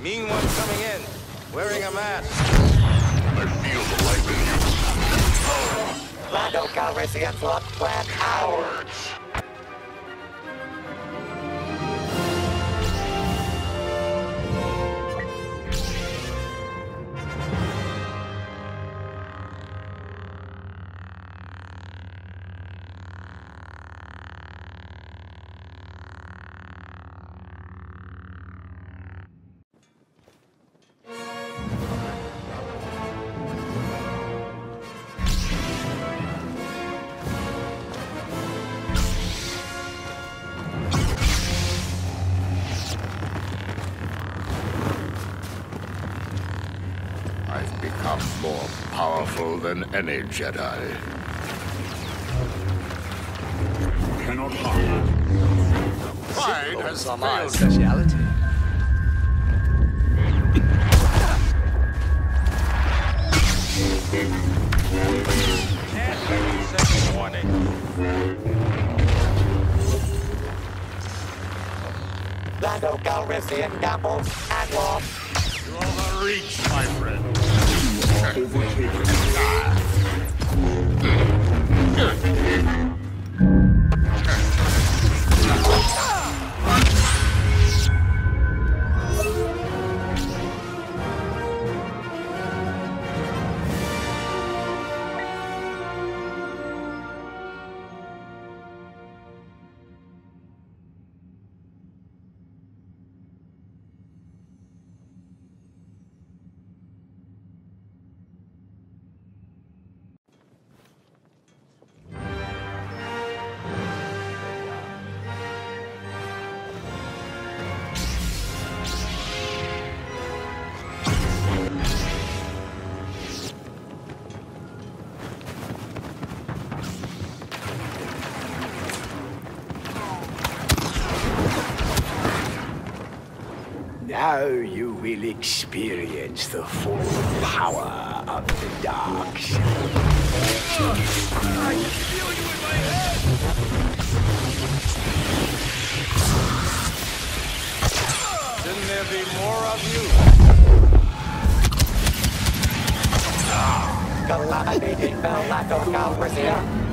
Mean one coming in, wearing a mask. I feel the life in you. Lando Calrissian Flood Plan Cowards! I've become more powerful than any Jedi. Cannot harm. Pride has are my failed. speciality. Second warning. Lando Calrissian Gambles and Wolf! You're on the reach, my friend. Now you will experience the full power of the dark side. Shouldn't there be more of you? Calamity Bell Lando Calrissian!